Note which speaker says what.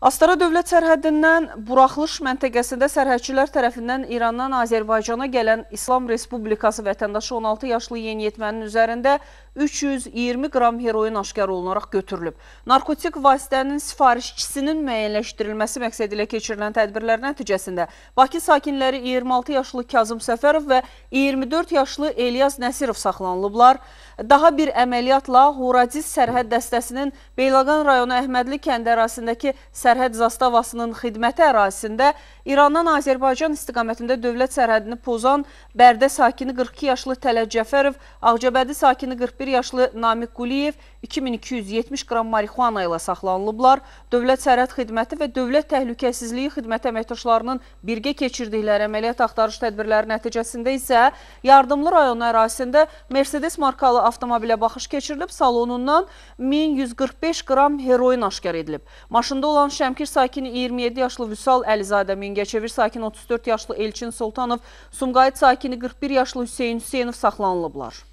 Speaker 1: Astara dövlət sərhəddindən buraxılış məntəqəsində sərhədçilər tərəfindən İrandan Azərbaycana gələn İslam Respublikası vətəndaşı 16 yaşlı yeniyetmənin üzərində 320 qram heroin aşkar olunaraq götürülüb. Narkotik vasitənin sifarişçisinin müəyyənləşdirilməsi məqsədi ilə keçirilən tədbirlər nəticəsində Bakı sakinləri 26 yaşlı Kazım Səfərov və 24 yaşlı Eliyaz Nəsirov saxlanılıblar. Daha bir əməliyyatla Horadiz sərhəd dəstəsinin Beyləqan rayonu Əhmədli kəndi ərazisindəki sərhəd zastavasının xidməti ərazisində İrandan Azərbaycan istiqamətində dövlət sərhədini pozan Bərdə sakini 42 yaşlı Tələc Cəfərov, Ağcabədi sakini 41 yaşlı Namiq Quliyev 2270 qram marixuana ilə saxlanılıblar. Dövlət sərhəd xidməti və Dövlət Təhlükəsizliyi xidməti əməkdaşlarının birgə keçirdikləri əməliyyat axtarış tədbirləri nəticəsində isə Yardımlı rayonu ərazisində Mercedes markalı avtomobilə baxış keçirilib, salonundan 1145 qram heroin aşkar edilib. Maşında olan Şəmkir sakini 27 yaşlı Vüsal Əlizadə, Mingəçevir sakini 34 yaşlı Elçin Sultanov, Sumqayıt sakini 41 yaşlı Hüseyin Hüseynov saxlanılıblar.